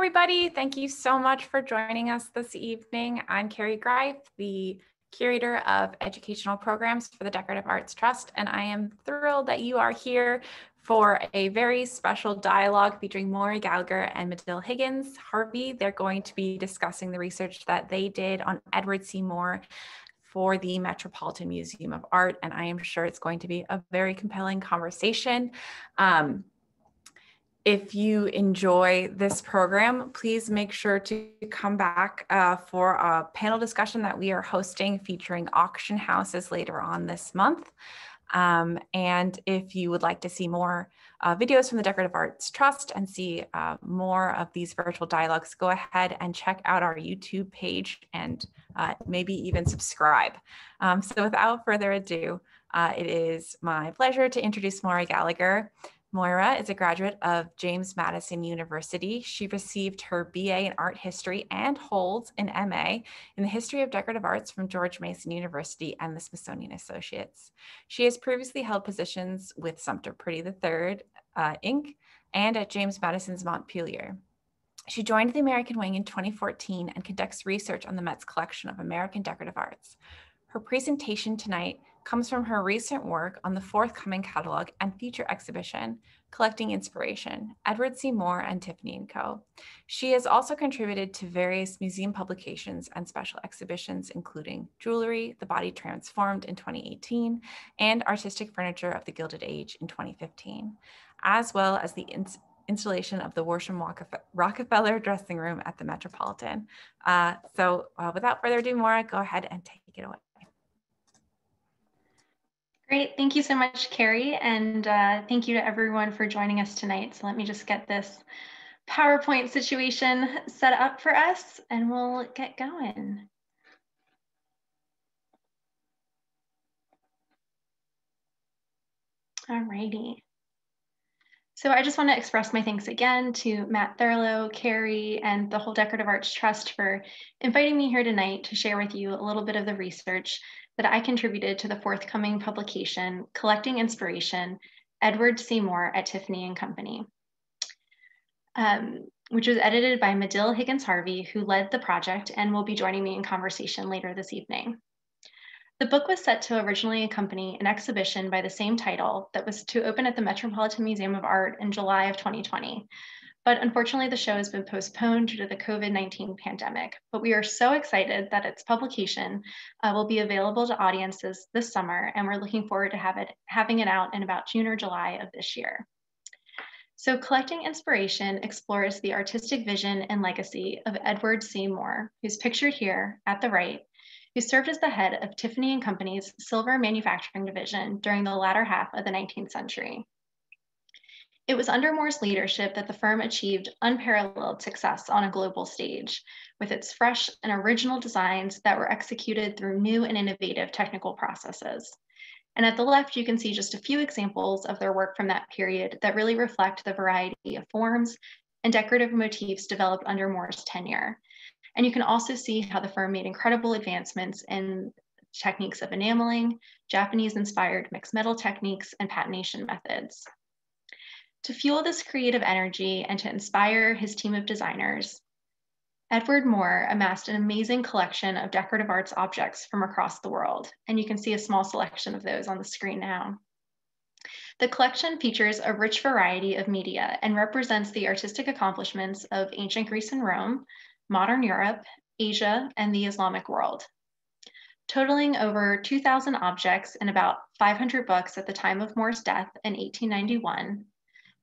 everybody. Thank you so much for joining us this evening. I'm Carrie Greif, the curator of educational programs for the Decorative Arts Trust, and I am thrilled that you are here for a very special dialogue featuring Moira Gallagher and Medill Higgins Harvey. They're going to be discussing the research that they did on Edward C. Moore for the Metropolitan Museum of Art, and I am sure it's going to be a very compelling conversation. Um, if you enjoy this program, please make sure to come back uh, for a panel discussion that we are hosting featuring auction houses later on this month. Um, and if you would like to see more uh, videos from the Decorative Arts Trust and see uh, more of these virtual dialogues, go ahead and check out our YouTube page and uh, maybe even subscribe. Um, so without further ado, uh, it is my pleasure to introduce Moira Gallagher. Moira is a graduate of James Madison University. She received her BA in art history and holds an MA in the history of decorative arts from George Mason University and the Smithsonian Associates. She has previously held positions with Sumpter Priddy III, uh, Inc., and at James Madison's Montpelier. She joined the American Wing in 2014 and conducts research on the Met's collection of American decorative arts. Her presentation tonight comes from her recent work on the forthcoming catalog and feature exhibition, Collecting Inspiration, Edward C. Moore and Tiffany & Co. She has also contributed to various museum publications and special exhibitions, including Jewelry, The Body Transformed in 2018, and Artistic Furniture of the Gilded Age in 2015, as well as the installation of the Worsham Rockefeller dressing room at the Metropolitan. Uh, so uh, without further ado, Moira, go ahead and take it away. Great, thank you so much, Carrie, and uh, thank you to everyone for joining us tonight. So let me just get this PowerPoint situation set up for us and we'll get going. All righty. So I just want to express my thanks again to Matt Thurlow, Carrie, and the whole Decorative Arts Trust for inviting me here tonight to share with you a little bit of the research that I contributed to the forthcoming publication, Collecting Inspiration, Edward C. Moore at Tiffany and Company, um, which was edited by Medill Higgins Harvey, who led the project and will be joining me in conversation later this evening. The book was set to originally accompany an exhibition by the same title that was to open at the Metropolitan Museum of Art in July of 2020, but unfortunately, the show has been postponed due to the COVID 19 pandemic. But we are so excited that its publication uh, will be available to audiences this summer, and we're looking forward to have it, having it out in about June or July of this year. So, Collecting Inspiration explores the artistic vision and legacy of Edward C. Moore, who's pictured here at the right, who served as the head of Tiffany and Company's silver manufacturing division during the latter half of the 19th century. It was under Moore's leadership that the firm achieved unparalleled success on a global stage, with its fresh and original designs that were executed through new and innovative technical processes. And at the left, you can see just a few examples of their work from that period that really reflect the variety of forms and decorative motifs developed under Moore's tenure. And you can also see how the firm made incredible advancements in techniques of enameling, Japanese-inspired mixed metal techniques, and patination methods. To fuel this creative energy and to inspire his team of designers, Edward Moore amassed an amazing collection of decorative arts objects from across the world, and you can see a small selection of those on the screen now. The collection features a rich variety of media and represents the artistic accomplishments of ancient Greece and Rome, modern Europe, Asia, and the Islamic world. Totaling over 2,000 objects and about 500 books at the time of Moore's death in 1891,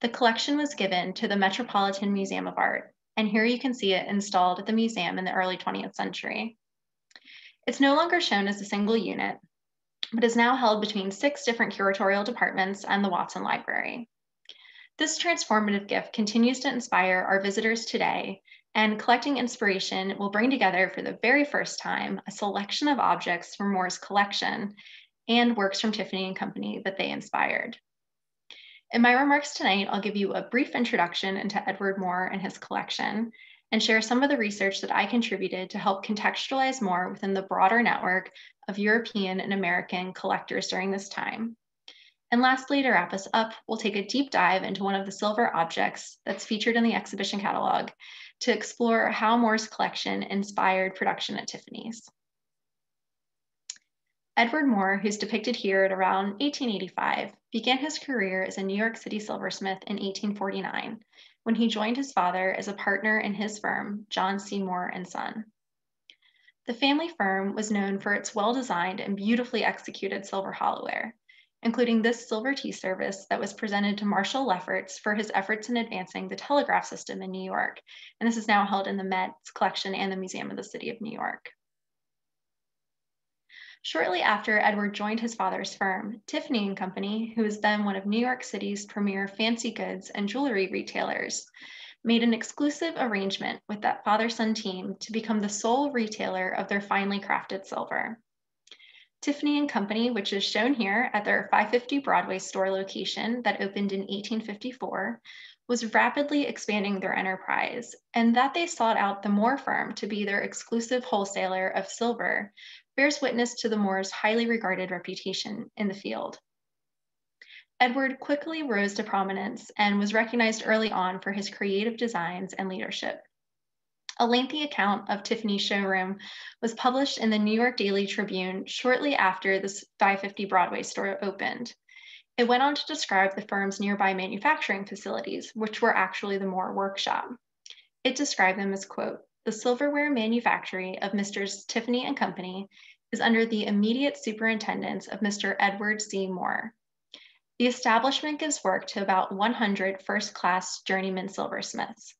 the collection was given to the Metropolitan Museum of Art, and here you can see it installed at the museum in the early 20th century. It's no longer shown as a single unit, but is now held between six different curatorial departments and the Watson Library. This transformative gift continues to inspire our visitors today, and collecting inspiration will bring together for the very first time a selection of objects from Moore's collection and works from Tiffany and Company that they inspired. In my remarks tonight, I'll give you a brief introduction into Edward Moore and his collection and share some of the research that I contributed to help contextualize Moore within the broader network of European and American collectors during this time. And lastly, to wrap us up, we'll take a deep dive into one of the silver objects that's featured in the exhibition catalog to explore how Moore's collection inspired production at Tiffany's. Edward Moore, who's depicted here at around 1885, began his career as a New York City silversmith in 1849 when he joined his father as a partner in his firm, John C. Moore and Son. The family firm was known for its well-designed and beautifully executed silver hollowware, including this silver tea service that was presented to Marshall Lefferts for his efforts in advancing the telegraph system in New York. And this is now held in the Met's collection and the Museum of the City of New York. Shortly after Edward joined his father's firm, Tiffany & Company, who was then one of New York City's premier fancy goods and jewelry retailers, made an exclusive arrangement with that father-son team to become the sole retailer of their finely crafted silver. Tiffany & Company, which is shown here at their 550 Broadway store location that opened in 1854, was rapidly expanding their enterprise and that they sought out the Moore firm to be their exclusive wholesaler of silver bears witness to the Moore's highly regarded reputation in the field. Edward quickly rose to prominence and was recognized early on for his creative designs and leadership. A lengthy account of Tiffany's showroom was published in the New York Daily Tribune shortly after the 550 Broadway store opened. It went on to describe the firm's nearby manufacturing facilities, which were actually the Moore workshop. It described them as, quote, the silverware manufactory of Mr. Tiffany and Company is under the immediate superintendence of Mr. Edward C. Moore. The establishment gives work to about 100 first-class journeyman silversmiths.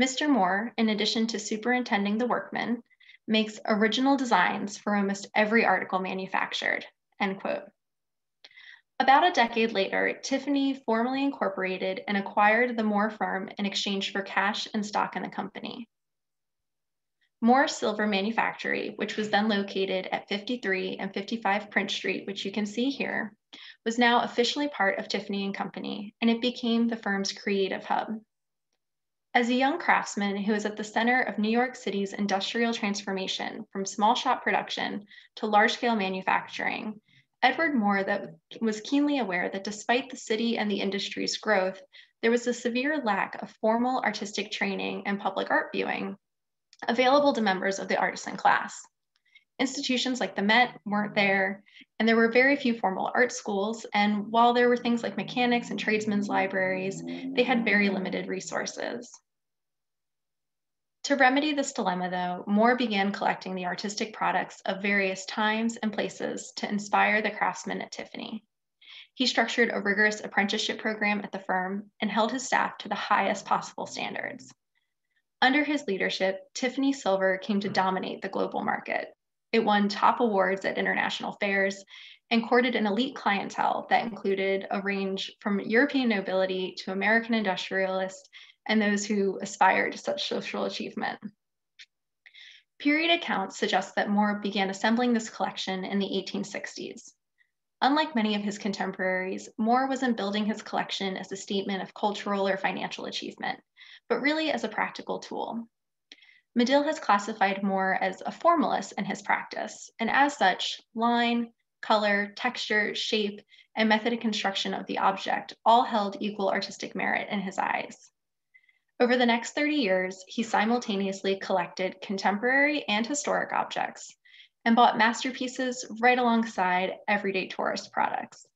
Mr. Moore, in addition to superintending the workmen, makes original designs for almost every article manufactured, end quote. About a decade later, Tiffany formally incorporated and acquired the Moore firm in exchange for cash and stock in the company. Moore Silver Manufactory, which was then located at 53 and 55 Prince Street, which you can see here, was now officially part of Tiffany and Company, and it became the firm's creative hub. As a young craftsman who was at the center of New York City's industrial transformation from small shop production to large scale manufacturing, Edward Moore that was keenly aware that despite the city and the industry's growth, there was a severe lack of formal artistic training and public art viewing available to members of the artisan class. Institutions like the Met weren't there, and there were very few formal art schools. And while there were things like mechanics and tradesmen's libraries, they had very limited resources. To remedy this dilemma, though, Moore began collecting the artistic products of various times and places to inspire the craftsmen at Tiffany. He structured a rigorous apprenticeship program at the firm and held his staff to the highest possible standards. Under his leadership, Tiffany Silver came to hmm. dominate the global market. It won top awards at international fairs and courted an elite clientele that included a range from European nobility to American industrialists and those who aspired to such social achievement. Period accounts suggest that Moore began assembling this collection in the 1860s. Unlike many of his contemporaries, Moore wasn't building his collection as a statement of cultural or financial achievement but really as a practical tool. Medill has classified Moore as a formalist in his practice, and as such, line, color, texture, shape, and method of construction of the object all held equal artistic merit in his eyes. Over the next 30 years, he simultaneously collected contemporary and historic objects and bought masterpieces right alongside everyday tourist products.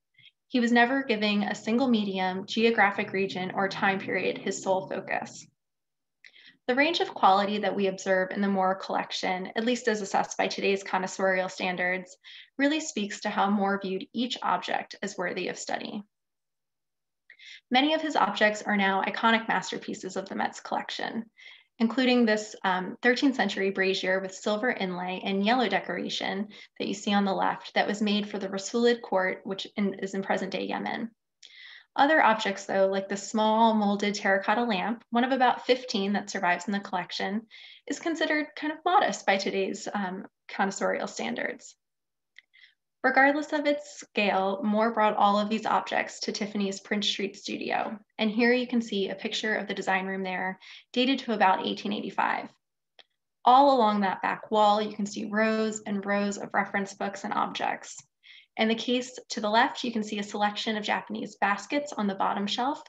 He was never giving a single medium, geographic region, or time period his sole focus. The range of quality that we observe in the Moore collection, at least as assessed by today's connoisseurial standards, really speaks to how Moore viewed each object as worthy of study. Many of his objects are now iconic masterpieces of the Met's collection, including this um, 13th century brazier with silver inlay and yellow decoration that you see on the left that was made for the Rasulid court, which in, is in present day Yemen. Other objects though, like the small molded terracotta lamp, one of about 15 that survives in the collection, is considered kind of modest by today's um, connoisseurial standards. Regardless of its scale, Moore brought all of these objects to Tiffany's Prince Street studio. And here you can see a picture of the design room there, dated to about 1885. All along that back wall, you can see rows and rows of reference books and objects. In the case to the left, you can see a selection of Japanese baskets on the bottom shelf.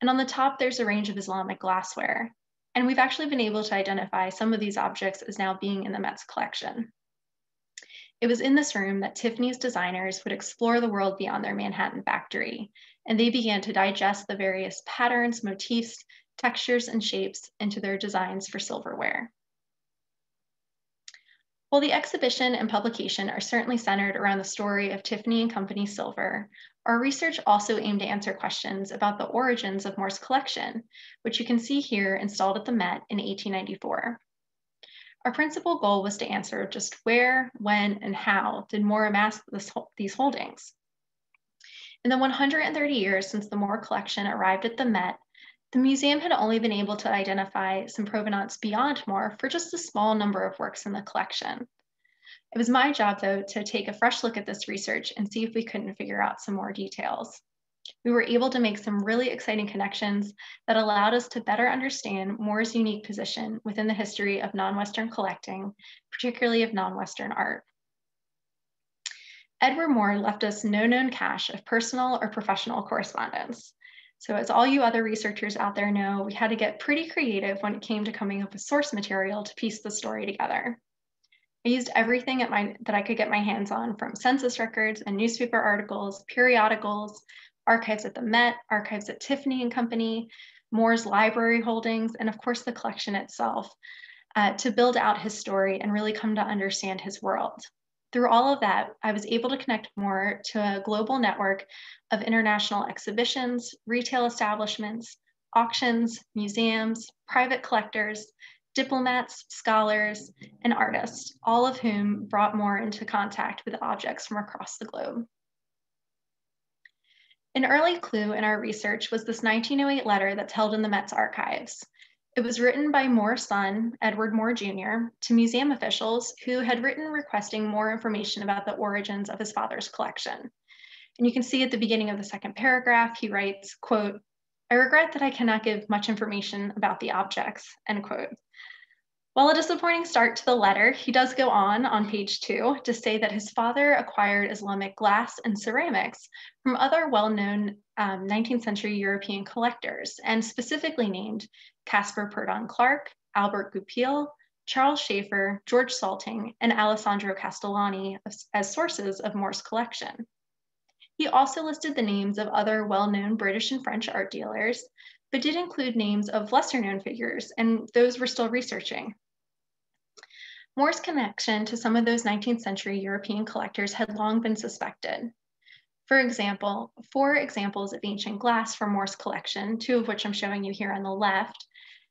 And on the top, there's a range of Islamic glassware. And we've actually been able to identify some of these objects as now being in the Met's collection. It was in this room that Tiffany's designers would explore the world beyond their Manhattan factory, and they began to digest the various patterns, motifs, textures, and shapes into their designs for silverware. While the exhibition and publication are certainly centered around the story of Tiffany and Company silver, our research also aimed to answer questions about the origins of Moore's collection, which you can see here installed at the Met in 1894. Our principal goal was to answer just where, when, and how did Moore amass this, these holdings. In the 130 years since the Moore collection arrived at the Met, the museum had only been able to identify some provenance beyond Moore for just a small number of works in the collection. It was my job, though, to take a fresh look at this research and see if we couldn't figure out some more details. We were able to make some really exciting connections that allowed us to better understand Moore's unique position within the history of non-Western collecting, particularly of non-Western art. Edward Moore left us no known cache of personal or professional correspondence. So as all you other researchers out there know, we had to get pretty creative when it came to coming up with source material to piece the story together. I used everything at my, that I could get my hands on from census records and newspaper articles, periodicals, archives at the Met, archives at Tiffany and Company, Moore's library holdings, and of course the collection itself uh, to build out his story and really come to understand his world. Through all of that, I was able to connect Moore to a global network of international exhibitions, retail establishments, auctions, museums, private collectors, diplomats, scholars, and artists, all of whom brought Moore into contact with objects from across the globe. An early clue in our research was this 1908 letter that's held in the Met's archives. It was written by Moore's son, Edward Moore Jr., to museum officials who had written requesting more information about the origins of his father's collection. And you can see at the beginning of the second paragraph, he writes, quote, I regret that I cannot give much information about the objects, end quote. While a disappointing start to the letter, he does go on on page two to say that his father acquired Islamic glass and ceramics from other well-known um, 19th century European collectors, and specifically named Caspar Purdon Clarke, Albert Goupil, Charles Schefer, George Salting, and Alessandro Castellani as sources of Moore's collection. He also listed the names of other well-known British and French art dealers, but did include names of lesser known figures, and those we're still researching. Moore's connection to some of those 19th century European collectors had long been suspected. For example, four examples of ancient glass from Moore's collection, two of which I'm showing you here on the left,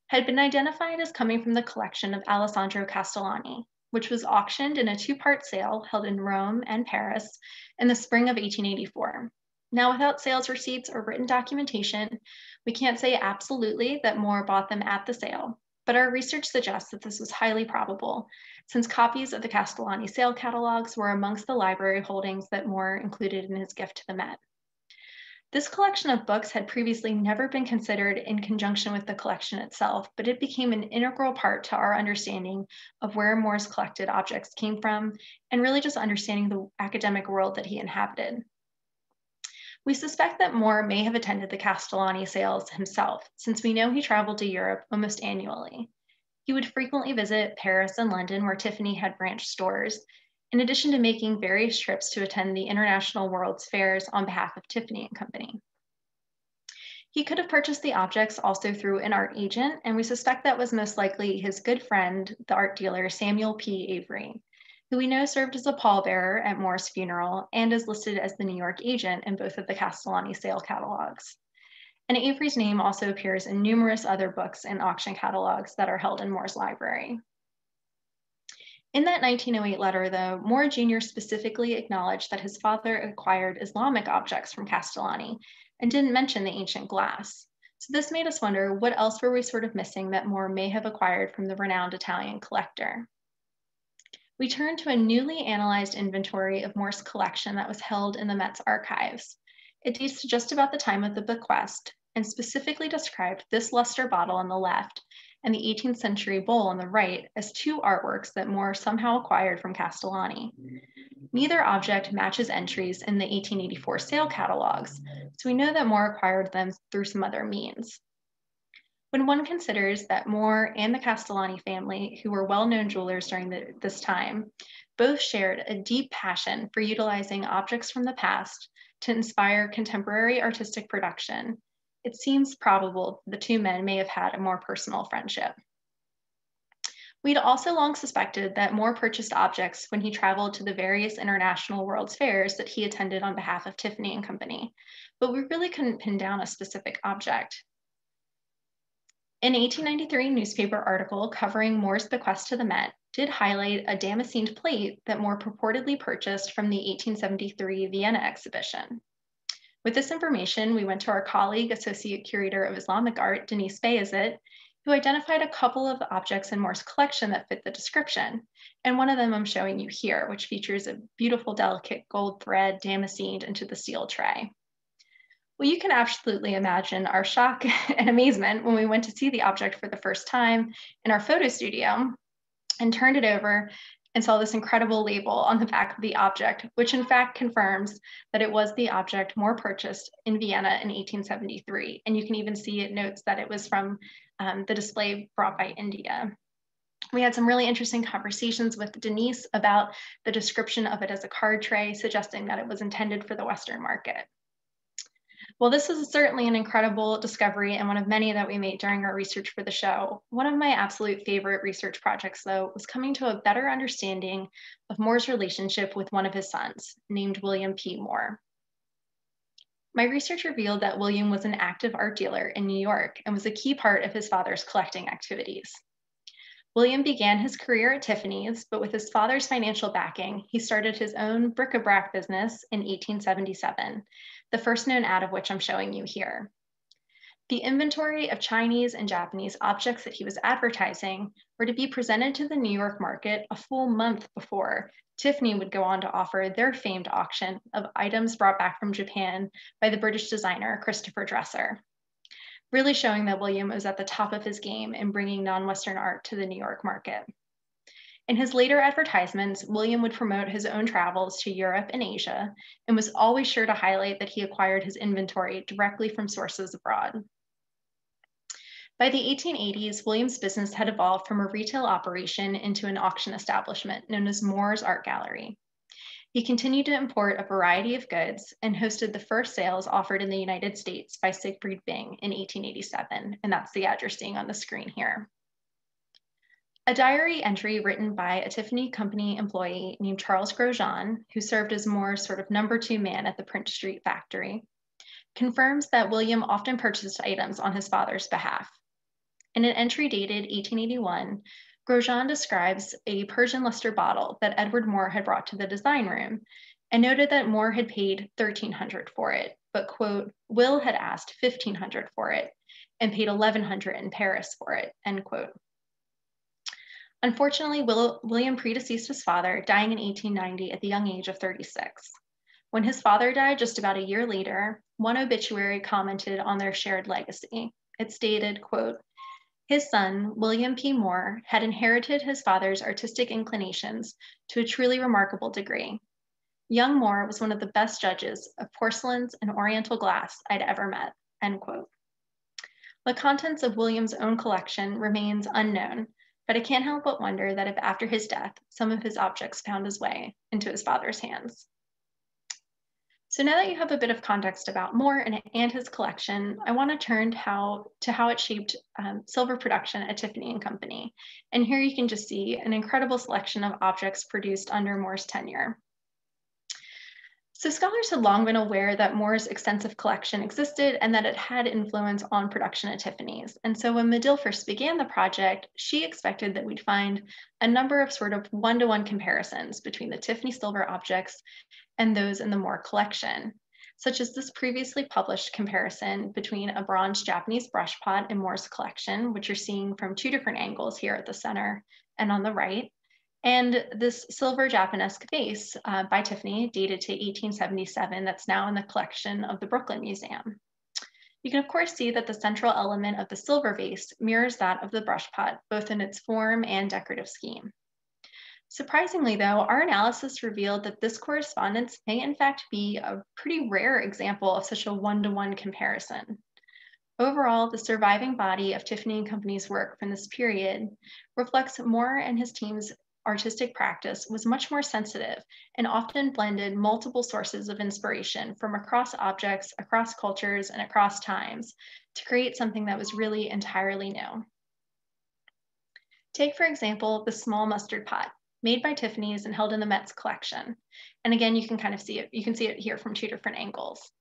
had been identified as coming from the collection of Alessandro Castellani, which was auctioned in a two-part sale held in Rome and Paris in the spring of 1884. Now, without sales receipts or written documentation, we can't say absolutely that Moore bought them at the sale, but our research suggests that this was highly probable, since copies of the Castellani sale catalogs were amongst the library holdings that Moore included in his gift to the Met. This collection of books had previously never been considered in conjunction with the collection itself, but it became an integral part to our understanding of where Moore's collected objects came from and really just understanding the academic world that he inhabited. We suspect that Moore may have attended the Castellani sales himself, since we know he traveled to Europe almost annually. He would frequently visit Paris and London, where Tiffany had branch stores, in addition to making various trips to attend the International World's Fairs on behalf of Tiffany and Company. He could have purchased the objects also through an art agent, and we suspect that was most likely his good friend, the art dealer Samuel P. Avery, who we know served as a pallbearer at Moore's funeral and is listed as the New York agent in both of the Castellani sale catalogs. And Avery's name also appears in numerous other books and auction catalogs that are held in Moore's library. In that 1908 letter, though, Moore Jr. specifically acknowledged that his father acquired Islamic objects from Castellani and didn't mention the ancient glass. So this made us wonder what else were we sort of missing that Moore may have acquired from the renowned Italian collector. We turned to a newly analyzed inventory of Moore's collection that was held in the Met's archives. It dates to just about the time of the bequest and specifically described this luster bottle on the left and the 18th century bowl on the right as two artworks that Moore somehow acquired from Castellani. Neither object matches entries in the 1884 sale catalogs, so we know that Moore acquired them through some other means. When one considers that Moore and the Castellani family, who were well-known jewelers during the, this time, both shared a deep passion for utilizing objects from the past to inspire contemporary artistic production, it seems probable the two men may have had a more personal friendship. We'd also long suspected that Moore purchased objects when he traveled to the various international World's Fairs that he attended on behalf of Tiffany and Company, but we really couldn't pin down a specific object. An 1893 newspaper article covering Moore's bequest to the Met did highlight a damascened plate that Moore purportedly purchased from the 1873 Vienna exhibition. With this information, we went to our colleague, Associate Curator of Islamic Art, Deniz Beyazit, who identified a couple of the objects in Moore's collection that fit the description. And one of them I'm showing you here, which features a beautiful, delicate gold thread damascened into the steel tray. Well, you can absolutely imagine our shock and amazement when we went to see the object for the first time in our photo studio and turned it over and saw this incredible label on the back of the object, which in fact confirms that it was the object Moore purchased in Vienna in 1873. And you can even see it notes that it was from um, the display brought by India. We had some really interesting conversations with Deniz about the description of it as a card tray, suggesting that it was intended for the Western market. Well, this is certainly an incredible discovery and one of many that we made during our research for the show. One of my absolute favorite research projects, though, was coming to a better understanding of Moore's relationship with one of his sons, named William P. Moore. My research revealed that William was an active art dealer in New York and was a key part of his father's collecting activities. William began his career at Tiffany's, but with his father's financial backing, he started his own bric-a-brac business in 1877, the first known ad of which I'm showing you here. The inventory of Chinese and Japanese objects that he was advertising were to be presented to the New York market a full month before Tiffany would go on to offer their famed auction of items brought back from Japan by the British designer Christopher Dresser, really showing that William was at the top of his game in bringing non-Western art to the New York market. In his later advertisements, William would promote his own travels to Europe and Asia and was always sure to highlight that he acquired his inventory directly from sources abroad. By the 1880s, Williams' business had evolved from a retail operation into an auction establishment known as Moore's Art Gallery. He continued to import a variety of goods and hosted the first sales offered in the United States by Siegfried Bing in 1887, and that's the ad you're seeing on the screen here. A diary entry written by a Tiffany Company employee named Charles Grosjean, who served as Moore's sort of number two man at the Prince Street factory, confirms that William often purchased items on his father's behalf. In an entry dated 1881, Grosjean describes a Persian luster bottle that Edward Moore had brought to the design room and noted that Moore had paid 1300 for it, but quote, Will had asked 1500 for it and paid 1100 in Paris for it, end quote. Unfortunately, Will, William predeceased his father, dying in 1890 at the young age of 36. When his father died just about a year later, one obituary commented on their shared legacy. It stated, quote, his son, William P. Moore, had inherited his father's artistic inclinations to a truly remarkable degree. Young Moore was one of the best judges of porcelains and oriental glass I'd ever met, end quote. The contents of William's own collection remains unknown, but I can't help but wonder that if after his death, some of his objects found his way into his father's hands. So now that you have a bit of context about Moore and, and his collection, I want to turn to how, to how it shaped um, silver production at Tiffany and Company. And here you can just see an incredible selection of objects produced under Moore's tenure. So scholars had long been aware that Moore's extensive collection existed and that it had influence on production at Tiffany's. And so when Medill first began the project, she expected that we'd find a number of sort of one-to-one -one comparisons between the Tiffany silver objects and those in the Moore collection, such as this previously published comparison between a bronze Japanese brush pot in Moore's collection, which you're seeing from two different angles here at the center and on the right, and this silver Japanesque vase uh, by Tiffany, dated to 1877, that's now in the collection of the Brooklyn Museum. You can of course see that the central element of the silver vase mirrors that of the brush pot, both in its form and decorative scheme. Surprisingly though, our analysis revealed that this correspondence may in fact be a pretty rare example of such a one-to-one -one comparison. Overall, the surviving body of Tiffany and Company's work from this period reflects Moore and his team's artistic practice was much more sensitive and often blended multiple sources of inspiration from across objects, across cultures, and across times to create something that was really entirely new. Take, for example, the small mustard pot made by Tiffany's and held in the Met's collection. And again, you can kind of see it, you can see it here from two different angles.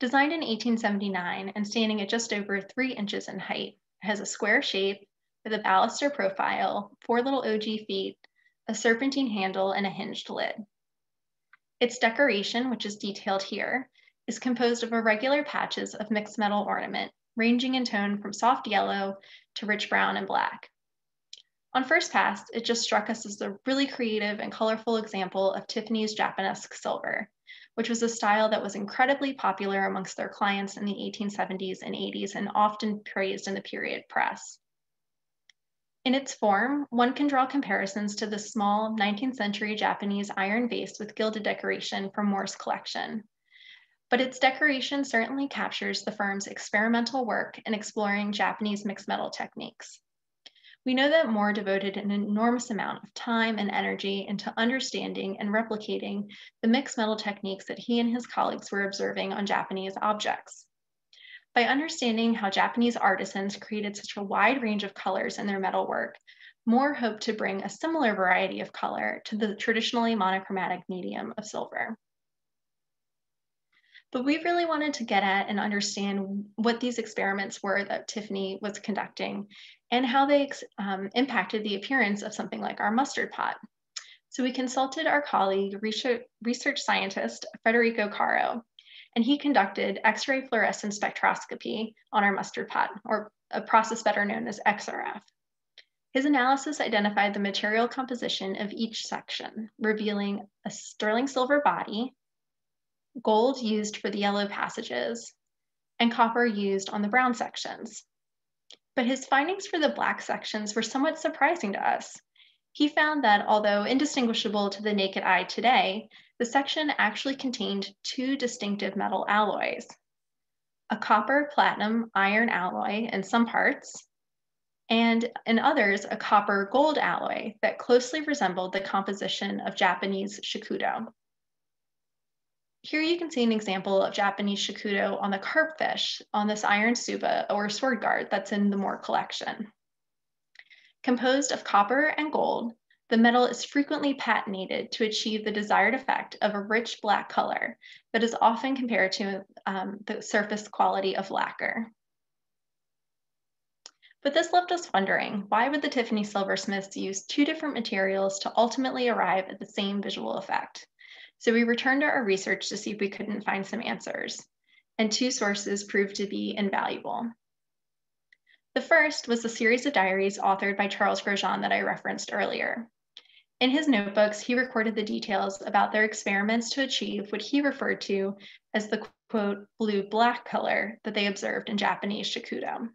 Designed in 1879 and standing at just over three inches in height, it has a square shape with a baluster profile, four little ogee feet, a serpentine handle, and a hinged lid. Its decoration, which is detailed here, is composed of irregular patches of mixed metal ornament, ranging in tone from soft yellow to rich brown and black. On first pass, it just struck us as a really creative and colorful example of Tiffany's Japanesque silver, which was a style that was incredibly popular amongst their clients in the 1870s and 80s and often praised in the period press. In its form, one can draw comparisons to the small 19th century Japanese iron vase with gilded decoration from Moore's collection. But its decoration certainly captures the firm's experimental work in exploring Japanese mixed metal techniques. We know that Moore devoted an enormous amount of time and energy into understanding and replicating the mixed metal techniques that he and his colleagues were observing on Japanese objects. By understanding how Japanese artisans created such a wide range of colors in their metalwork, Moore hoped to bring a similar variety of color to the traditionally monochromatic medium of silver. But we really wanted to get at and understand what these experiments were that Tiffany was conducting and how they um, impacted the appearance of something like our mustard pot. So we consulted our colleague, research, research scientist Federico Caro, and he conducted X-ray fluorescence spectroscopy on our mustard pot, or a process better known as XRF. His analysis identified the material composition of each section, revealing a sterling silver body, gold used for the yellow passages, and copper used on the brown sections. But his findings for the black sections were somewhat surprising to us. He found that although indistinguishable to the naked eye today, the section actually contained two distinctive metal alloys, a copper platinum iron alloy in some parts, and in others, a copper gold alloy that closely resembled the composition of Japanese shakudo. Here you can see an example of Japanese shakudo on the carpfish on this iron tsuba or sword guard that's in the Moore collection. Composed of copper and gold, the metal is frequently patinated to achieve the desired effect of a rich black color that is often compared to um, the surface quality of lacquer. But this left us wondering, why would the Tiffany silversmiths use two different materials to ultimately arrive at the same visual effect? So we returned to our research to see if we couldn't find some answers, and two sources proved to be invaluable. The first was a series of diaries authored by Charles Grosjean that I referenced earlier. In his notebooks, he recorded the details about their experiments to achieve what he referred to as the quote, blue-black color that they observed in Japanese shakudo.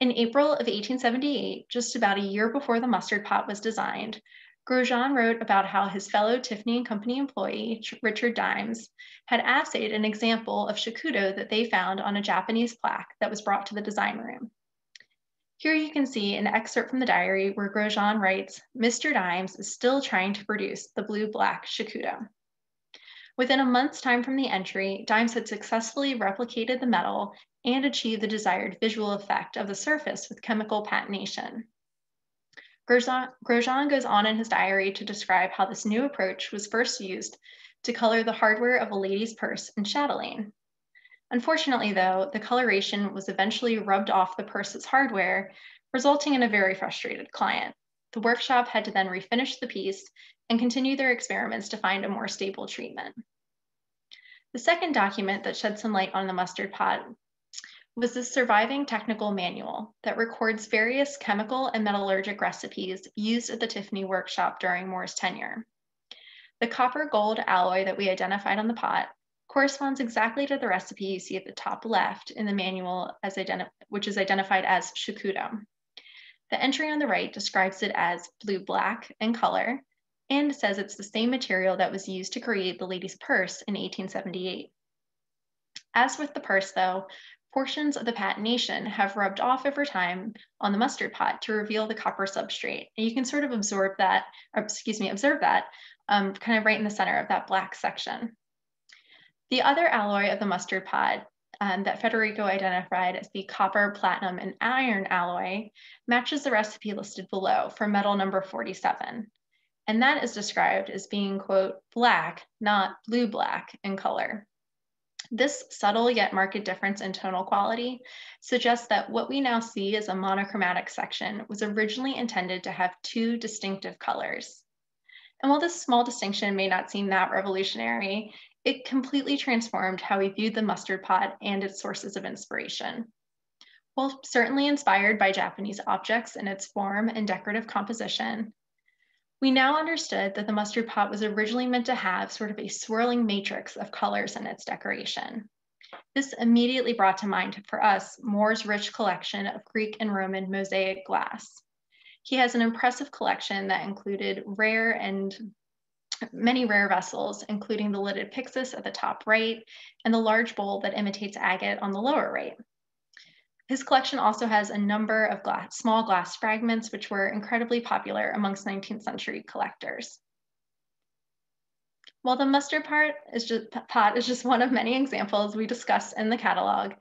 In April of 1878, just about a year before the mustard pot was designed, Grosjean wrote about how his fellow Tiffany Company employee, Richard Dimes, had assayed an example of shakudo that they found on a Japanese plaque that was brought to the design room. Here you can see an excerpt from the diary where Grosjean writes, Mr. Dimes is still trying to produce the blue-black shakudo. Within a month's time from the entry, Dimes had successfully replicated the metal and achieved the desired visual effect of the surface with chemical patination. Grosjean, goes on in his diary to describe how this new approach was first used to color the hardware of a lady's purse in chatelaine. Unfortunately, though, the coloration was eventually rubbed off the purse's hardware, resulting in a very frustrated client. The workshop had to then refinish the piece and continue their experiments to find a more stable treatment. The second document that shed some light on the mustard pot was the surviving technical manual that records various chemical and metallurgic recipes used at the Tiffany workshop during Moore's tenure. The copper gold alloy that we identified on the pot corresponds exactly to the recipe you see at the top left in the manual as which is identified as shakudo. The entry on the right describes it as blue-black in color and says it's the same material that was used to create the lady's purse in 1878. As with the purse though, portions of the patination have rubbed off over time on the mustard pot to reveal the copper substrate. And you can sort of absorb that, or excuse me, observe that um, kind of right in the center of that black section. The other alloy of the mustard pod um, that Federico identified as the copper, platinum, and iron alloy matches the recipe listed below for metal number 47. And that is described as being, quote, black, not blue-black in color. This subtle yet marked difference in tonal quality suggests that what we now see as a monochromatic section was originally intended to have two distinctive colors. And while this small distinction may not seem that revolutionary, it completely transformed how we viewed the mustard pot and its sources of inspiration. While certainly inspired by Japanese objects in its form and decorative composition, we now understood that the mustard pot was originally meant to have sort of a swirling matrix of colors in its decoration. This immediately brought to mind for us Moore's rich collection of Greek and Roman mosaic glass. He has an impressive collection that included rare and many rare vessels, including the lidded pyxis at the top right and the large bowl that imitates agate on the lower right. His collection also has a number of glass, small glass fragments, which were incredibly popular amongst 19th century collectors. While the mustard part is just, pot is just one of many examples we discuss in the catalog,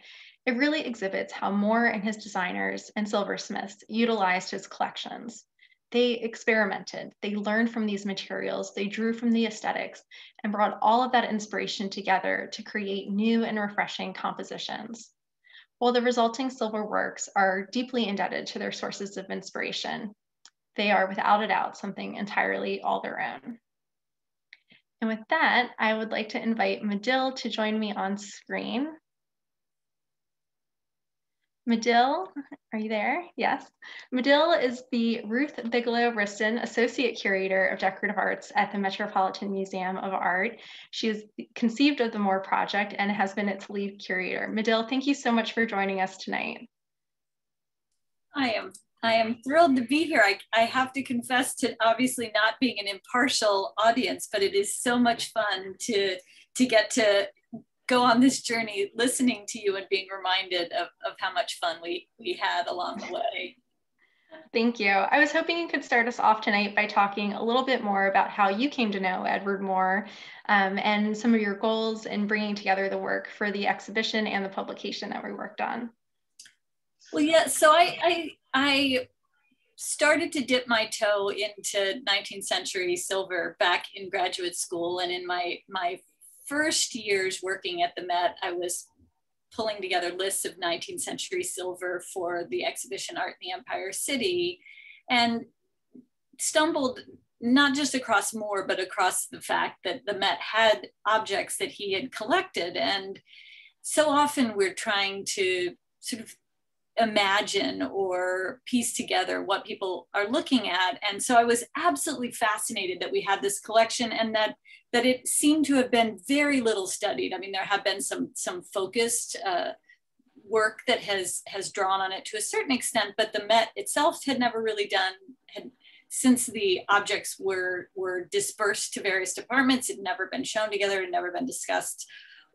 it really exhibits how Moore and his designers and silversmiths utilized his collections. They experimented, they learned from these materials, they drew from the aesthetics, and brought all of that inspiration together to create new and refreshing compositions. While the resulting silver works are deeply indebted to their sources of inspiration, they are without a doubt something entirely all their own. And with that, I would like to invite Medill to join me on screen. Medill, are you there? Yes. Medill is the Ruth Bigelow Wriston Associate Curator of Decorative Arts at the Metropolitan Museum of Art. She has conceived of the Moore Project and has been its lead curator. Medill, thank you so much for joining us tonight. I am I am thrilled to be here. I, I have to confess to obviously not being an impartial audience, but it is so much fun to to get to go on this journey listening to you and being reminded of, of how much fun we, we had along the way. Thank you. I was hoping you could start us off tonight by talking a little bit more about how you came to know Edward Moore um, and some of your goals in bringing together the work for the exhibition and the publication that we worked on. Well, yeah, so I, I, I started to dip my toe into 19th century silver back in graduate school and in my, my first years working at the Met, I was pulling together lists of 19th century silver for the exhibition Art in the Empire City and stumbled not just across Moore, but across the fact that the Met had objects that he had collected. And so often we're trying to sort of imagine or piece together what people are looking at. And so I was absolutely fascinated that we had this collection and that that it seemed to have been very little studied. I mean, there have been some some focused uh, work that has has drawn on it to a certain extent, but the Met itself had never really done had since the objects were were dispersed to various departments, had never been shown together, had never been discussed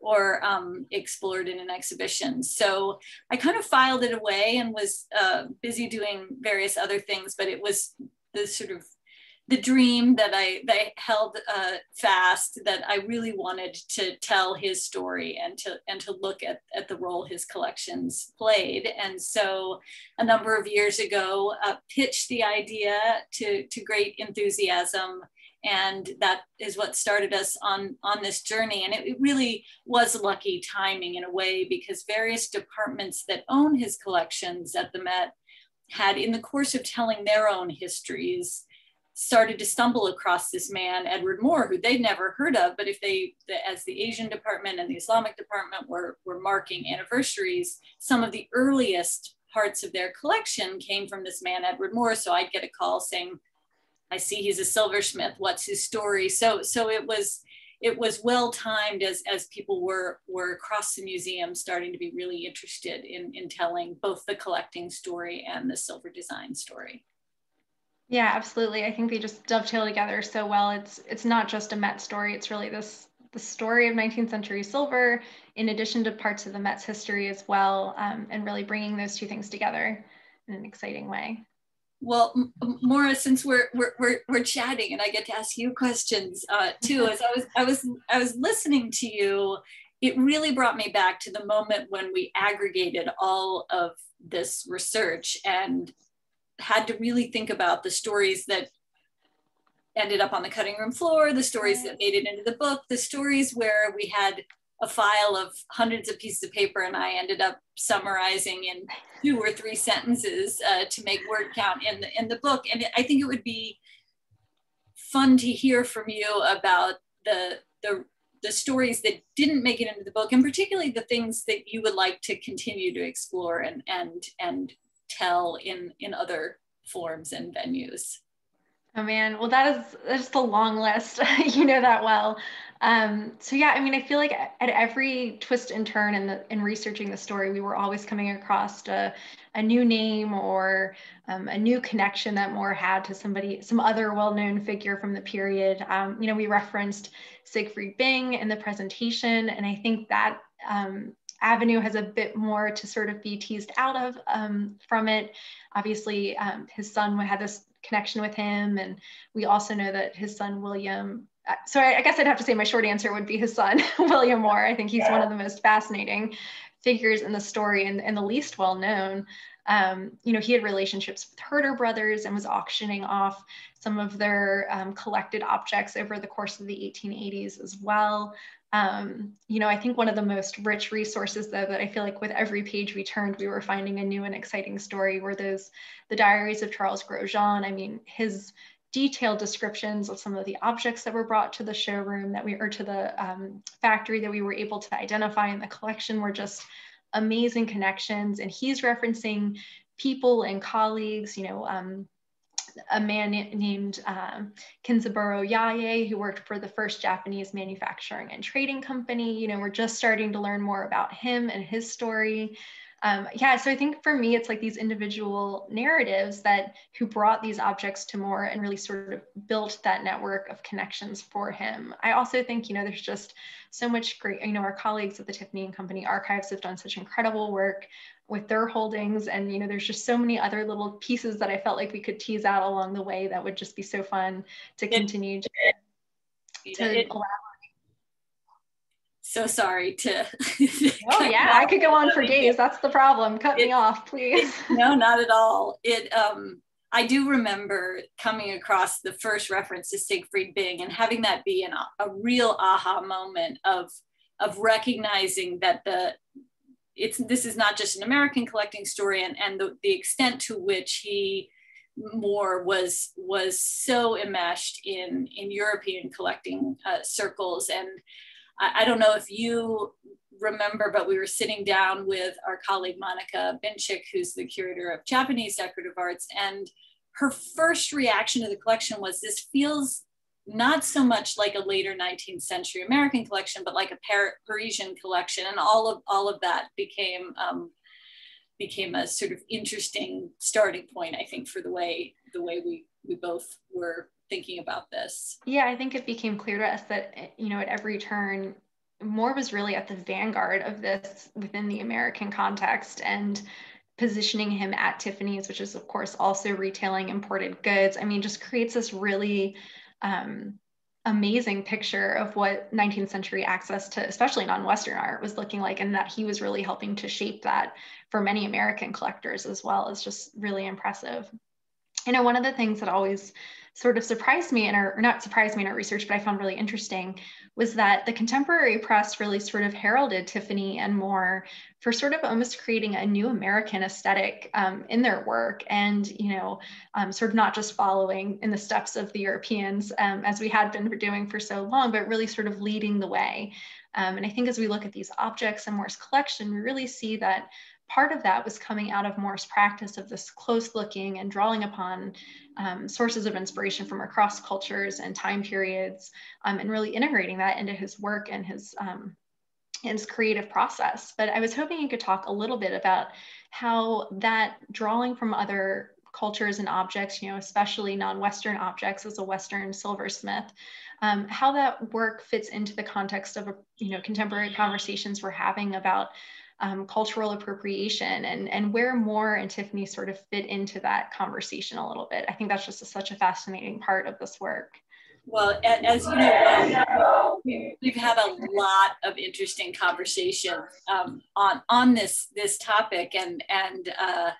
or um, explored in an exhibition. So I kind of filed it away and was uh, busy doing various other things, but it was the sort of the dream that I, that held uh, fast that I really wanted to tell his story and to and to look at, at the role his collections played. And so a number of years ago, uh, pitched the idea to, to great enthusiasm and that is what started us on on this journey. And it, really was lucky timing in a way because various departments that own his collections at the met had in the course of telling their own histories started to stumble across this man edward moore who they'd never heard of but if they the, as the asian department and the islamic department were were marking anniversaries some of the earliest parts of their collection came from this man edward moore. So i'd get a call saying I see he's a silversmith. What's his story? So so it was it was well timed as as people were were across the museum starting to be really interested in in telling both the collecting story and the silver design story. Yeah, absolutely. I think they just dovetail together so well. It's it's not just a Met story. It's really this the story of 19th century silver, in addition to parts of the Met's history as well, um, and really bringing those two things together in an exciting way. Well, Moira, since we're, we're, we're, we're, chatting and I get to ask you questions uh, too, as I was, I, was, I was listening to you, it really brought me back to the moment when we aggregated all of this research and had to really think about the stories that ended up on the cutting room floor, the stories that made it into the book, the stories where we had a file of hundreds of pieces of paper and I ended up summarizing in two or three sentences uh, to make word count in the, in the book. And I think it would be fun to hear from you about the, the, the stories that didn't make it into the book and particularly the things that you would like to continue to explore and, and, and tell in, in other forms and venues. Oh man, well that is just a long list. you know that well. Um, so yeah, I mean, I feel like at every twist and turn in the in researching the story, we were always coming across a, a new name or um, a new connection that Moore had to somebody, some other well-known figure from the period. Um, you know, we referenced Siegfried Bing in the presentation, and I think that um, avenue has a bit more to sort of be teased out of um, from it. Obviously, um, his son had this connection with him. And we also know that his son, William, uh, so I, I guess I'd have to say my short answer would be his son, William Moore. I think he's yeah. one of the most fascinating figures in the story and, and the least well known. Um, you know, he had relationships with Herter brothers and was auctioning off some of their um, collected objects over the course of the 1880s as well. Um, you know, I think one of the most rich resources though that I feel like with every page we turned, we were finding a new and exciting story were those, the diaries of Charles Grosjean. I mean, his detailed descriptions of some of the objects that were brought to the showroom that we, or to the um, factory that we were able to identify in the collection were just amazing connections. And he's referencing people and colleagues, you know, um, a man named um, Kenzaburo Yae, who worked for the first Japanese manufacturing and trading company. You know, we're just starting to learn more about him and his story. Um, yeah, so I think for me, it's like these individual narratives that who brought these objects to Moore and really sort of built that network of connections for him. I also think, you know, there's just so much great, you know, our colleagues at the Tiffany and Company archives have done such incredible work with their holdings. And, you know, there's just so many other little pieces that I felt like we could tease out along the way that would just be so fun to continue to, to elaborate. So sorry to. oh yeah, I could go on for days. That's the problem. Cut it, me off, please. It, no, not at all. It um I do remember coming across the first reference to Siegfried Bing and having that be an, a real aha moment of of recognizing that the it's this is not just an American collecting story and, and the, the extent to which he Moore was was so enmeshed in in European collecting uh, circles and I, I, don't know if you remember but we were sitting down with our colleague Monika Bincsik who's the curator of Japanese decorative arts and her first reaction to the collection was this feels not so much like a later 19th century American collection, but like a Par- Parisian collection, and all of all of that became um, became a sort of interesting starting point, I think, for the way the way we we both were thinking about this. Yeah, I think it became clear to us that you know at every turn, Moore was really at the vanguard of this within the American context, and positioning him at Tiffany's, which is of course also retailing imported goods. I mean, just creates this really um, amazing picture of what 19th century access to especially non-western art was looking like and that he was really helping to shape that for many american collectors as well is just really impressive you know one of the things that always sort of surprised me in our, or not surprised me in our research, but I found really interesting was that the contemporary press really sort of heralded Tiffany and Moore for sort of almost creating a new American aesthetic um, in their work and, you know, um, sort of not just following in the steps of the Europeans um, as we had been doing for so long, but really sort of leading the way. Um, and I think as we look at these objects in Moore's collection, we really see that part of that was coming out of Moore's practice of this close looking and drawing upon um, sources of inspiration from across cultures and time periods, um, and really integrating that into his work and his um, his creative process. But I was hoping you could talk a little bit about how that drawing from other cultures and objects, you know, especially non-Western objects as a Western silversmith, um, how that work fits into the context of, you know, contemporary conversations we're having about um, cultural appropriation and, and where Moore and Tiffany sort of fit into that conversation a little bit. I think that's just a, such a fascinating part of this work. Well, as you know, we've had a lot of interesting conversation um, on on this this topic, and and uh,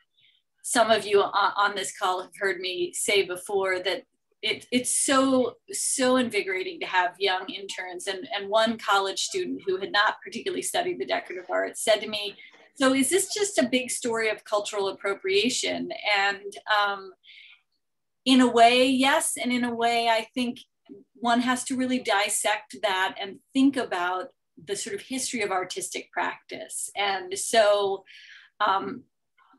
some of you on this call have heard me say before that it, it's so so invigorating to have young interns and, and one college student who had not particularly studied the decorative arts said to me so is this just a big story of cultural appropriation? And um, in a way yes and in a way i think one has to really dissect that and think about the sort of history of artistic practice. And so um,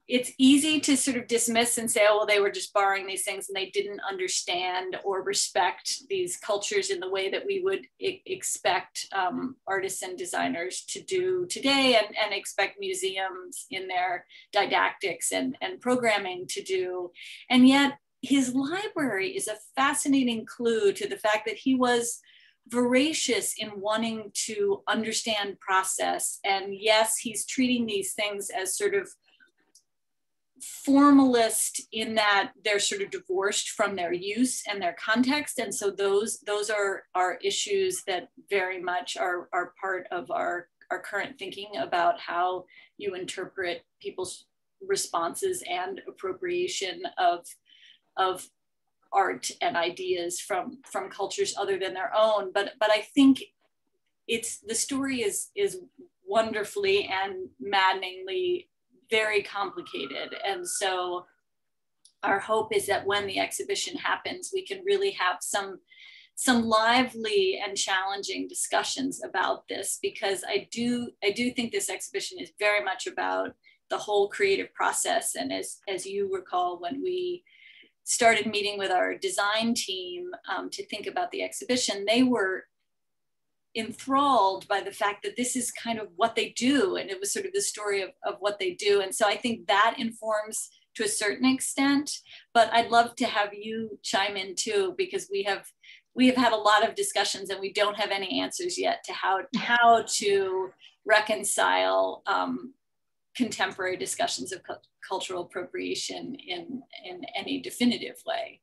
it's easy to sort of dismiss and say, oh, well, they were just borrowing these things and they didn't understand or respect these cultures in the way that we would I- expect um, artists and designers to do today and, and expect museums in their didactics and, and programming to do. And yet, his library is a fascinating clue to the fact that he was voracious in wanting to understand process. And yes, he's treating these things as sort of formalist in that they're sort of divorced from their use and their context. And so those those are are issues that very much are are part of our our current thinking about how you interpret people's responses and appropriation of of art and ideas from from cultures other than their own. But but i think it's the story is is wonderfully and maddeningly very complicated. And so our hope is that when the exhibition happens, we can really have some some lively and challenging discussions about this because I do I do think this exhibition is very much about the whole creative process. And as as you recall, when we started meeting with our design team um, to think about the exhibition, they were enthralled by the fact that this is kind of what they do and it was sort of the story of, of what they do. And so i think that informs to a certain extent but i'd love to have you chime in too because we have we have had a lot of discussions and we don't have any answers yet to how how to reconcile um, contemporary discussions of cu- cultural appropriation in in any definitive way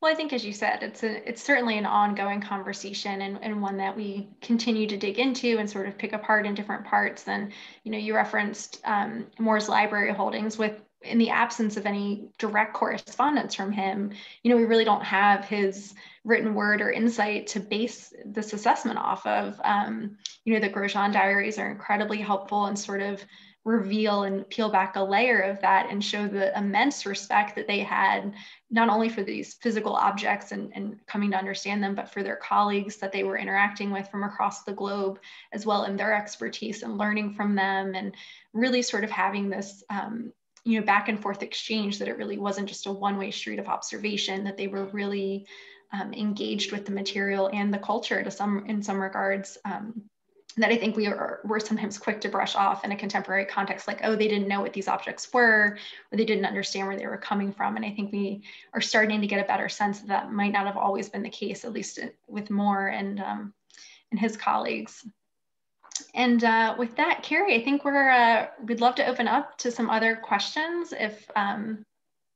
well, I think as you said, it's a it's certainly an ongoing conversation and, and one that we continue to dig into and sort of pick apart in different parts. And you know, you referenced um, Moore's library holdings with in the absence of any direct correspondence from him, you know, we really don't have his written word or insight to base this assessment off of. Um, you know, the Grosjean diaries are incredibly helpful and sort of reveal and peel back a layer of that and show the immense respect that they had not only for these physical objects and, and coming to understand them but for their colleagues that they were interacting with from across the globe as well in their expertise and learning from them and really sort of having this um, you know back and forth exchange that it really wasn't just a one-way street of observation that they were really um, engaged with the material and the culture to some in some regards um, that I think we are we're sometimes quick to brush off in a contemporary context, like, oh, they didn't know what these objects were, or they didn't understand where they were coming from. And I think we are starting to get a better sense that that might not have always been the case, at least with Moore and um, and his colleagues. And uh, with that, Carrie, I think we're uh, we'd love to open up to some other questions if um,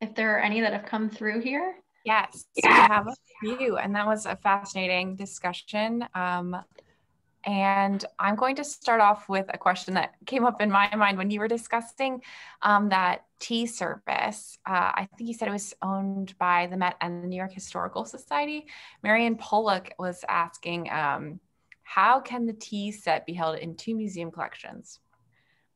if there are any that have come through here. Yes, yeah. we have a few, and that was a fascinating discussion. Um, and I'm going to start off with a question that came up in my mind when you were discussing um, that tea service. Uh, I think you said it was owned by the Met and the New York Historical Society. Marion Pollock was asking, um, how can the tea set be held in two museum collections?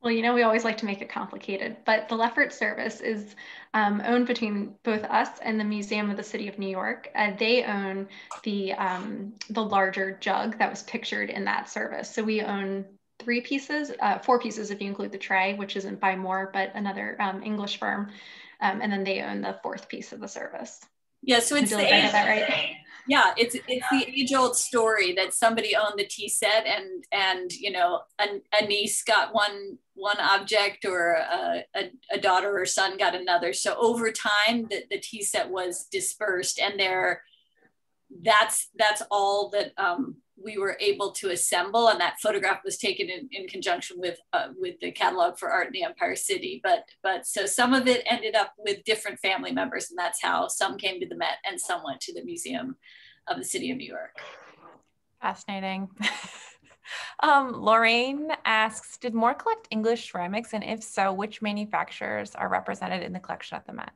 Well, you know, we always like to make it complicated, but the Leffert service is um, owned between both us and the Museum of the City of New York. Uh, they own the um, the larger jug that was pictured in that service. So we own three pieces, uh, four pieces if you include the tray, which isn't by Moore, but another um, English firm. Um, and then they own the fourth piece of the service. Yeah, so it's the that right? Yeah, it's it's the age old story that somebody owned the tea set and and you know a, a niece got one one object or a, a, a, daughter or son got another. So over time, the, the tea set was dispersed, and there, that's that's all that um, we were able to assemble. And that photograph was taken in, in conjunction with uh, with the catalog for art in the Empire City. But but so some of it ended up with different family members, and that's how some came to the Met and some went to the Museum of the City of New York. Fascinating. Um, Lorraine asks, did Moore collect English ceramics? And if so, which manufacturers are represented in the collection at the Met?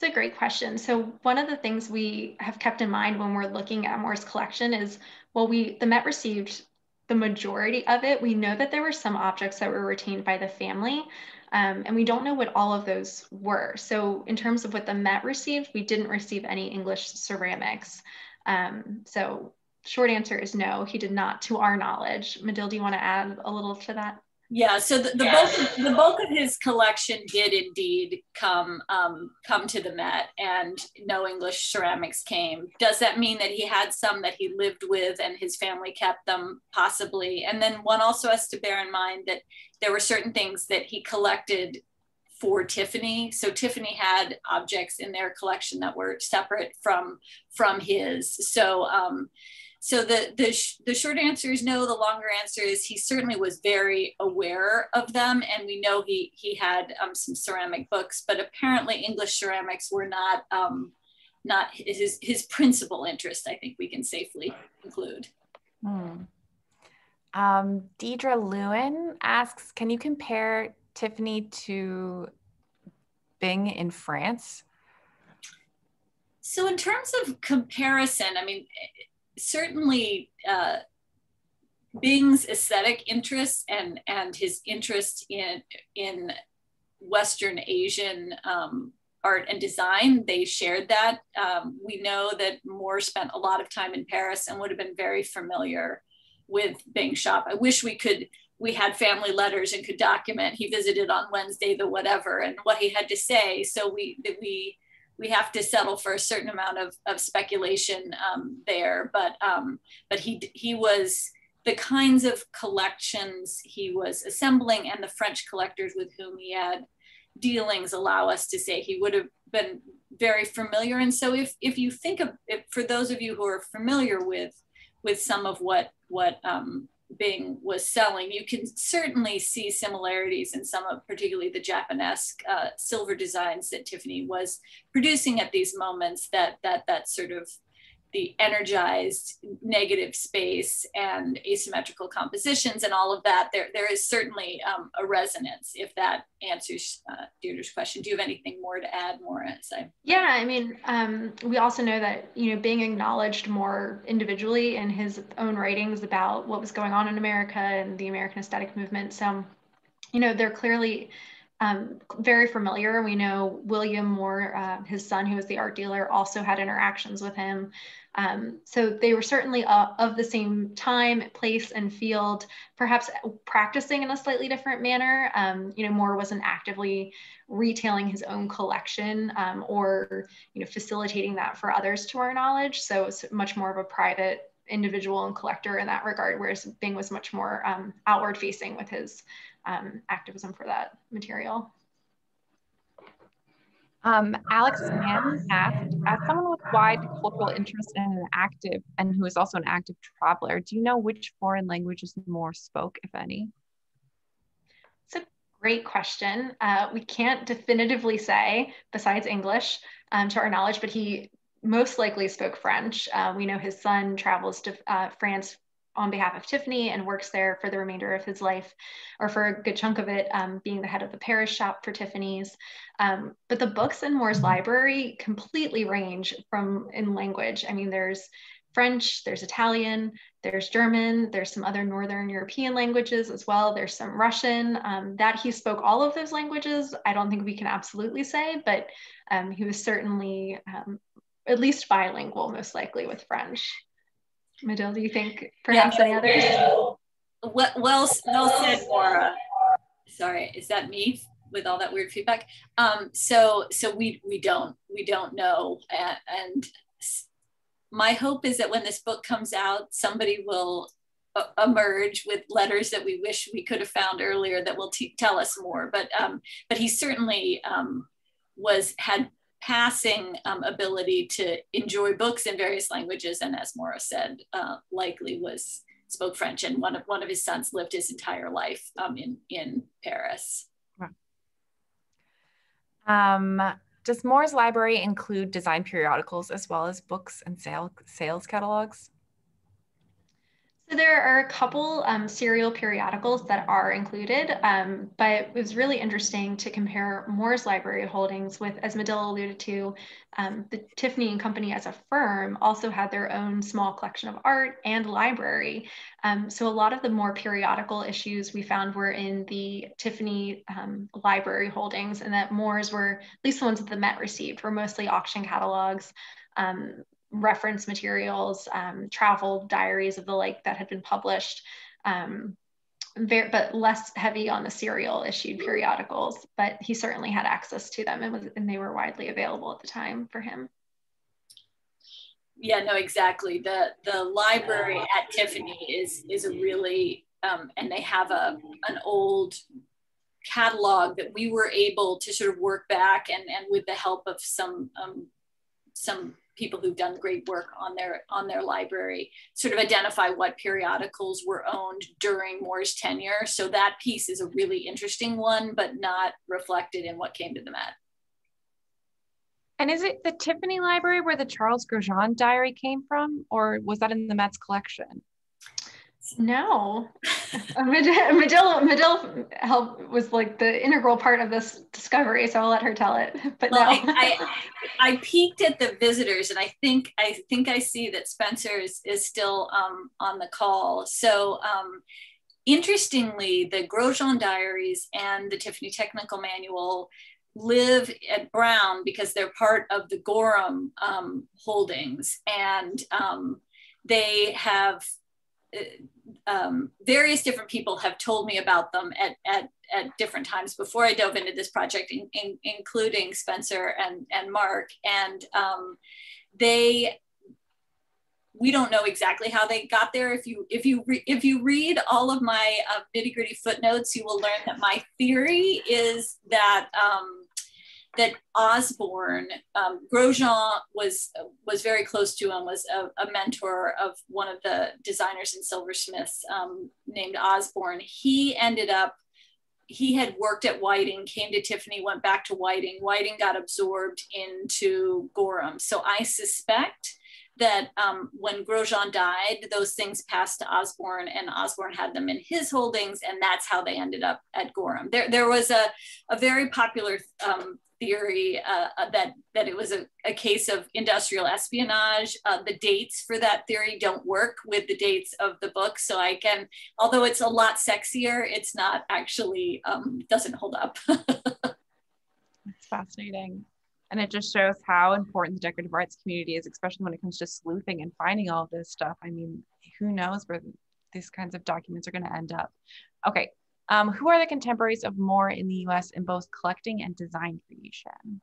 It's a great question. So one of the things we have kept in mind when we're looking at Moore's collection is, well, we the Met received the majority of it. We know that there were some objects that were retained by the family, um, and we don't know what all of those were. So in terms of what the Met received, we didn't receive any English ceramics. Um, so short answer is no, he did not, to our knowledge. Medill, do you want to add a little to that? Yeah, so the, the bulk of, the bulk of his collection did indeed come um, come to the Met, and no English ceramics came. Does that mean that he had some that he lived with and his family kept them? Possibly. And then one also has to bear in mind that there were certain things that he collected for Tiffany. So Tiffany had objects in their collection that were separate from from his. So um, so the the, sh- the short answer is no the longer answer is he certainly was very aware of them and we know he he had um, some ceramic books but apparently english ceramics were not um, not his his principal interest i think we can safely conclude hmm. um, deidre lewin asks can you compare tiffany to bing in france so in terms of comparison i mean certainly uh, Bing's aesthetic interests and and his interest in in Western Asian um, art and design, they shared that. Um, we know that Moore spent a lot of time in Paris and would have been very familiar with Bing's shop. I wish we could we had family letters and could document he visited on Wednesday the whatever and what he had to say. So we that we we have to settle for a certain amount of, of speculation um, there. But um, but he he was the kinds of collections he was assembling and the French collectors with whom he had dealings allow us to say he would have been very familiar. And so if if you think of if, for those of you who are familiar with with some of what what um, Bing was selling, you can certainly see similarities in some of, particularly the Japanese uh, silver designs that Tiffany was producing at these moments. That that that sort of the energized negative space and asymmetrical compositions and all of that, there, there is certainly um, a resonance if that answers uh, Deirdre's question. Do you have anything Moore to add, Moira? I... Yeah, I mean, um, we also know that, you know, Bing acknowledged more individually in his own writings about what was going on in America and the American aesthetic movement. So, you know, they're clearly um, very familiar. We know William Moore, uh, his son, who was the art dealer, also had interactions with him. Um, so they were certainly uh, of the same time, place, and field, perhaps practicing in a slightly different manner. Um, you know, Moore wasn't actively retailing his own collection um, or, you know, facilitating that for others to our knowledge. So it's much more of a private individual and collector in that regard, whereas Bing was much more um, outward facing with his um, activism for that material. Um, Alex Mann asked, as someone with wide cultural interest and an active, and who is also an active traveler, do you know which foreign languages Moore spoke, if any? It's a great question. Uh, we can't definitively say, besides English, um, to our knowledge, but he most likely spoke French. Uh, we know his son travels to uh, France on behalf of Tiffany and works there for the remainder of his life, or for a good chunk of it, um, being the head of the Paris shop for Tiffany's. Um, but the books in Moore's library completely range from in language. I mean, there's French, there's Italian, there's German, there's some other Northern European languages as well. There's some Russian. Um, that he spoke all of those languages, I don't think we can absolutely say, but um, he was certainly um, at least bilingual, most likely with French. Medill, do you think perhaps yeah, any others? Well, well, well said, Moira. Sorry, is that me with all that weird feedback? Um, so, so we we don't we don't know, and, and my hope is that when this book comes out, somebody will uh, emerge with letters that we wish we could have found earlier that will tell us more. But um, but he certainly um, was had passing um, ability to enjoy books in various languages, and as Morris said, uh, likely was spoke French, and one of one of his sons lived his entire life um, in in Paris. Um, does Moore's library include design periodicals as well as books and sale, sales catalogs? So there are a couple um, serial periodicals that are included, um, but it was really interesting to compare Moore's library holdings with, as Medill alluded to, um, the Tiffany and Company as a firm also had their own small collection of art and library. Um, so a lot of the more periodical issues we found were in the Tiffany um, library holdings and that Moore's were, at least the ones that the Met received, were mostly auction catalogs, um, reference materials, um, travel diaries of the like that had been published, um, very, but less heavy on the serial issued periodicals. But he certainly had access to them and, was, and they were widely available at the time for him. Yeah, no, exactly. The the library at Tiffany is is a really um, and they have a an old catalog that we were able to sort of work back and and with the help of some um, some people who've done great work on their on their library sort of identify what periodicals were owned during Moore's tenure. So that piece is a really interesting one, but not reflected in what came to the Met. And is it the Tiffany Library where the Charles Grosjean diary came from, or was that in the Met's collection? No, Medill Medill help was like the integral part of this discovery, so I'll let her tell it. But well, no, I, I, I peeked at the visitors, and I think I think I see that Spencer is, is still um, on the call. So um, interestingly, the Grosjean Diaries and the Tiffany Technical Manual live at Brown because they're part of the Gorham um, holdings, and um, they have uh, um, various different people have told me about them at, at, at different times before I dove into this project, in, in, including Spencer and, and Mark. And um, they, we don't know exactly how they got there. If you if you re, if you read all of my uh, nitty gritty footnotes, you will learn that my theory is that um, that Osborne, um, Grosjean was was very close to him, was a, a, mentor of one of the designers and silversmiths um, named Osborne. He ended up, he had worked at Whiting, came to Tiffany, went back to Whiting. Whiting got absorbed into Gorham. So I suspect that um, when Grosjean died, those things passed to Osborne and Osborne had them in his holdings and that's how they ended up at Gorham. There, there was a, a very popular um, theory uh, uh, that that it was a, a case of industrial espionage. Uh, the dates for that theory don't work with the dates of the book, so I can, although it's a lot sexier, it's not actually um, doesn't hold up. It's fascinating. And it just shows how important the decorative arts community is, especially when it comes to sleuthing and finding all this stuff. I mean, who knows where these kinds of documents are going to end up. Okay, um, who are the contemporaries of Moore in the US in both collecting and design creation?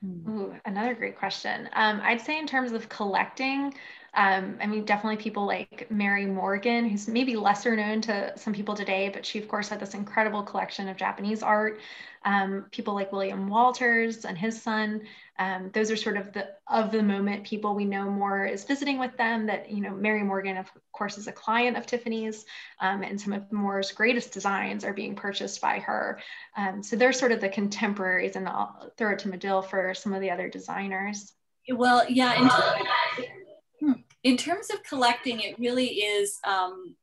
Hmm. Ooh, another great question. Um, I'd say in terms of collecting, um, I mean, definitely people like Mary Morgan, who's maybe lesser known to some people today, but she, of course, had this incredible collection of Japanese art. Um, people like William Walters and his son. Um, those are sort of the of the moment people we know Moore is visiting with them. That you know, Mary Morgan, of course, is a client of Tiffany's, um, and some of Moore's greatest designs are being purchased by her. Um, so they're sort of the contemporaries, and I'll throw it to Medill for some of the other designers. Well, yeah. In, in terms of collecting, it really is um,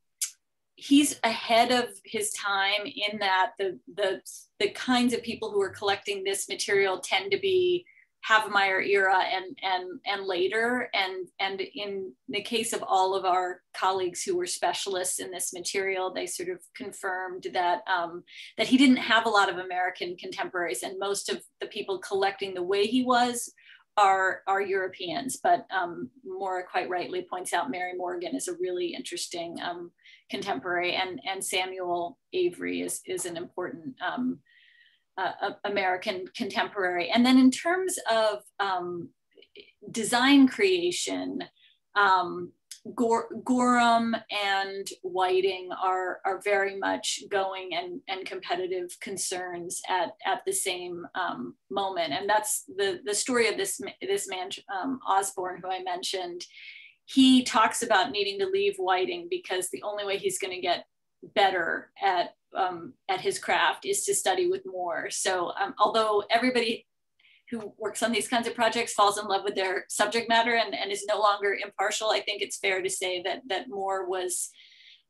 he's ahead of his time in that the the the kinds of people who are collecting this material tend to be Havemeyer era and and and later. And and in the case of all of our colleagues who were specialists in this material they sort of confirmed that um, that he didn't have a lot of American contemporaries. And most of the people collecting the way he was are, are Europeans, but um, Moira quite rightly points out Mary Morgan is a really interesting um, contemporary and, and Samuel Avery is, is an important um, uh, American contemporary. And then in terms of um, design creation, um, Gorham and Whiting are, are very much going and, and competitive concerns at, at the same um, moment. And that's the, the story of this, this man, um, Osborne, who I mentioned. He talks about needing to leave Whiting because the only way he's going to get better at um, at his craft is to study with Moore. So um, although everybody who works on these kinds of projects falls in love with their subject matter and, and is no longer impartial, I think it's fair to say that, that Moore was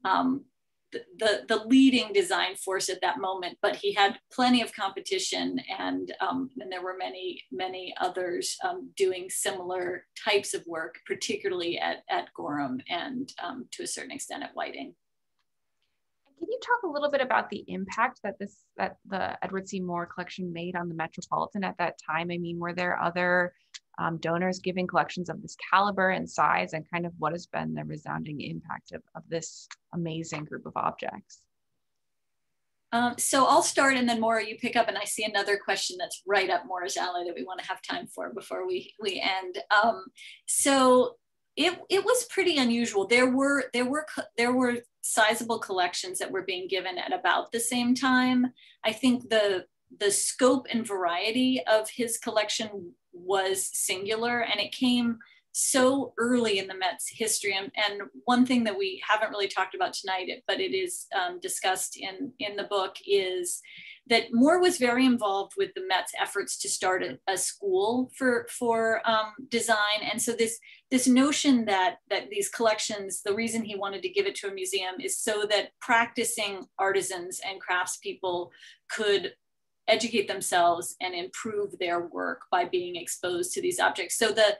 um, the, the, leading design force at that moment, but he had plenty of competition and, um, and there were many, many others um, doing similar types of work, particularly at, at Gorham and um, to a certain extent at Whiting. Can you talk a little bit about the impact that this that the Edward C. Moore collection made on the Metropolitan at that time? I mean, were there other um, donors giving collections of this caliber and size, and kind of what has been the resounding impact of, of this amazing group of objects? Um, so I'll start and then Moira, you pick up and I see another question that's right up Moira's alley that we want to have time for before we, we end. Um, so it, it was pretty unusual. There were, there were, there were sizable collections that were being given at about the same time. I think the the scope and variety of his collection was singular and it came so early in the Met's history. And, and one thing that we haven't really talked about tonight, but it is um, discussed in, in the book, is that Moore was very involved with the Met's efforts to start a, a school for, for um, design. And so this, this notion that, that these collections, the reason he wanted to give it to a museum is so that practicing artisans and craftspeople could educate themselves and improve their work by being exposed to these objects. So the,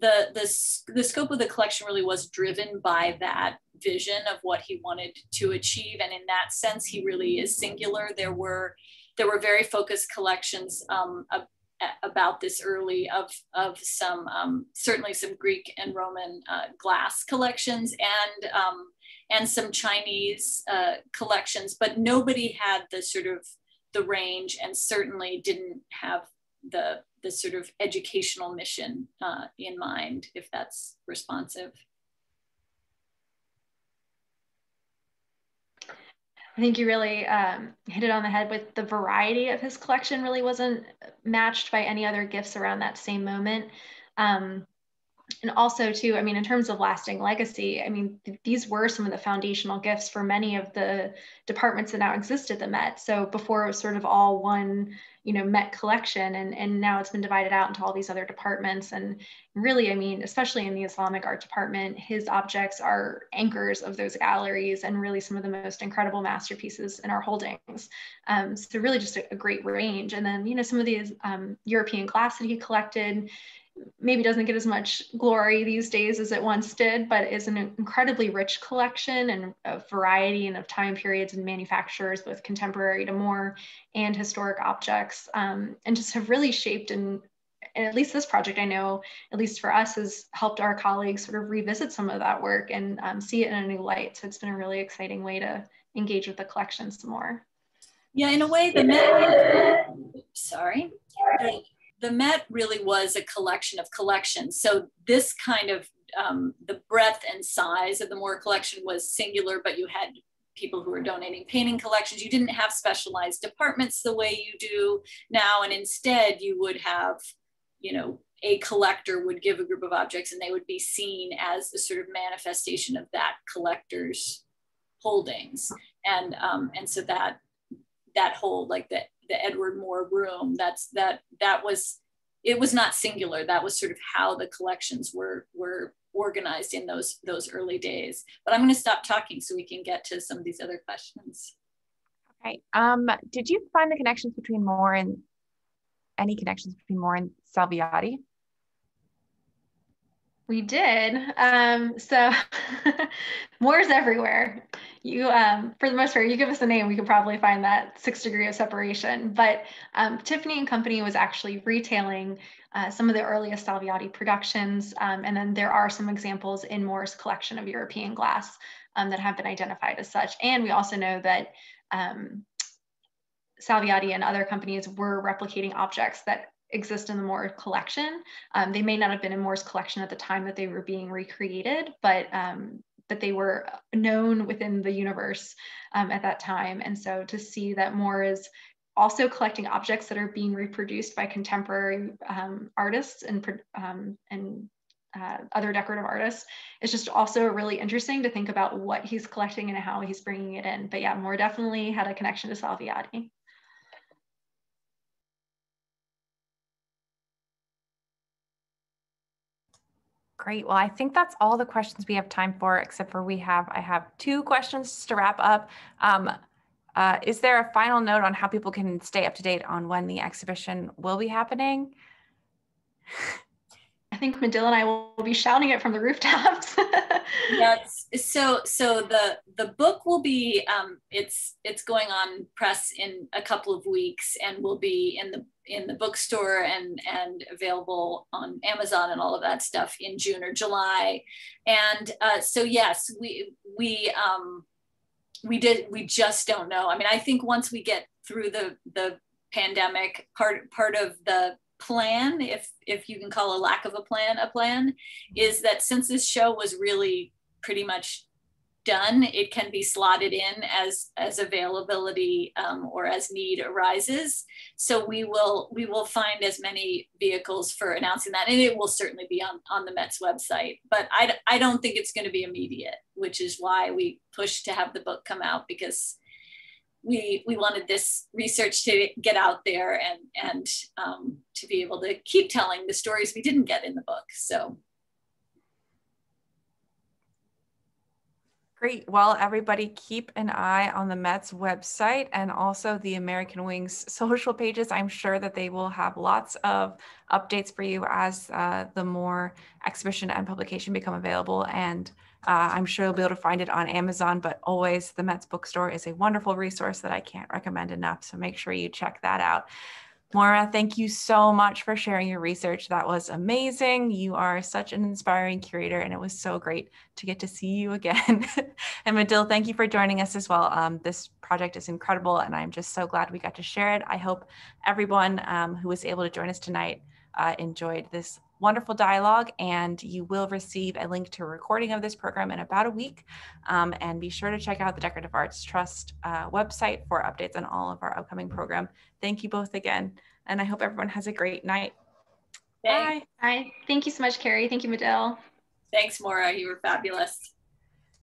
the, the, the scope of the collection really was driven by that vision of what he wanted to achieve. And in that sense, he really is singular. There were, there were very focused collections um, about this early of, of some, um, certainly some Greek and Roman uh, glass collections and, um, and some Chinese uh, collections, but nobody had the sort of the range and certainly didn't have the the sort of educational mission uh, in mind, if that's responsive. I think you really um, hit it on the head with the variety of his collection really wasn't matched by any other gifts around that same moment. Um, and also too i mean in terms of lasting legacy i mean th- these were some of the foundational gifts for many of the departments that now exist at the met. So before it was sort of all one you know met collection and and now it's been divided out into all these other departments. And really i mean especially in the islamic art department his objects are anchors of those galleries and really some of the most incredible masterpieces in our holdings. Um, so really just a, a, great range. And then you know some of these um, european glass that he collected maybe doesn't get as much glory these days as it once did, but is an incredibly rich collection and a variety and of time periods and manufacturers, both contemporary to Moore and historic objects, um, and just have really shaped and, and at least this project I know, at least for us, has helped our colleagues sort of revisit some of that work and um, see it in a new light. So it's been a really exciting way to engage with the collection some more. Yeah, in a way, the Met, sorry, the Met really was a collection of collections. So this kind of um, the breadth and size of the Moore collection was singular, but you had people who were donating painting collections. You didn't have specialized departments the way you do now, and instead you would have, you know, a collector would give a group of objects and they would be seen as the sort of manifestation of that collector's holdings. And, um, and so that, that whole, like the the Edward Moore room. That's that that was it was not singular. That was sort of how the collections were were organized in those those early days. But I'm going to stop talking so we can get to some of these other questions. Okay. Um, did you find the connections between Moore and any connections between Moore and Salviati? We did. Um, so Moore's everywhere. You, um, for the most part, you give us a name, we could probably find that six degree of separation. But um, Tiffany and Company was actually retailing uh, some of the earliest Salviati productions. Um, and then there are some examples in Moore's collection of European glass um, that have been identified as such. And we also know that um, Salviati and other companies were replicating objects that exist in the Moore collection. Um, they may not have been in Moore's collection at the time that they were being recreated, but um, but they were known within the universe um, at that time. And so to see that Moore is also collecting objects that are being reproduced by contemporary um, artists and, um, and uh, other decorative artists is just also really interesting to think about what he's collecting and how he's bringing it in. But yeah, Moore definitely had a connection to Salviati. Great. Well, I think that's all the questions we have time for, except for we have, I have two questions to wrap up. Um, uh, is there a final note on how people can stay up to date on when the exhibition will be happening? I think Medill and I will be shouting it from the rooftops. yes. So so the the book will be um, it's it's going on press in a couple of weeks and will be in the in the bookstore and and available on Amazon and all of that stuff in June or July. And uh, so yes, we we um, we did we just don't know. I mean, I think once we get through the the pandemic, part part of the plan, if if you can call a lack of a plan a plan, is that since this show was really pretty much done, it can be slotted in as as availability um, or as need arises. So we will we will find as many vehicles for announcing that, and it will certainly be on on the Met's website. But I I don't think it's going to be immediate, which is why we pushed to have the book come out because we we wanted this research to get out there and and um, to be able to keep telling the stories we didn't get in the book. So. Great. Well, everybody keep an eye on the Met's website and also the American Wings social pages. I'm sure that they will have lots of updates for you as uh, the Moore exhibition and publication become available. And uh, I'm sure you'll be able to find it on Amazon, but always the Met's bookstore is a wonderful resource that I can't recommend enough. So make sure you check that out. Moira, thank you so much for sharing your research. That was amazing. You are such an inspiring curator, and it was so great to get to see you again. and Medill, thank you for joining us as well. Um, this project is incredible, and I'm just so glad we got to share it. I hope everyone um, who was able to join us tonight uh, enjoyed this wonderful dialogue and you will receive a link to a recording of this program in about a week. Um, and be sure to check out the Decorative Arts Trust uh, website for updates on all of our upcoming program. Thank you both again. And I hope everyone has a great night. Bye. Bye. Thank you so much, Carrie. Thank you, Medill. Thanks, Moira. You were fabulous.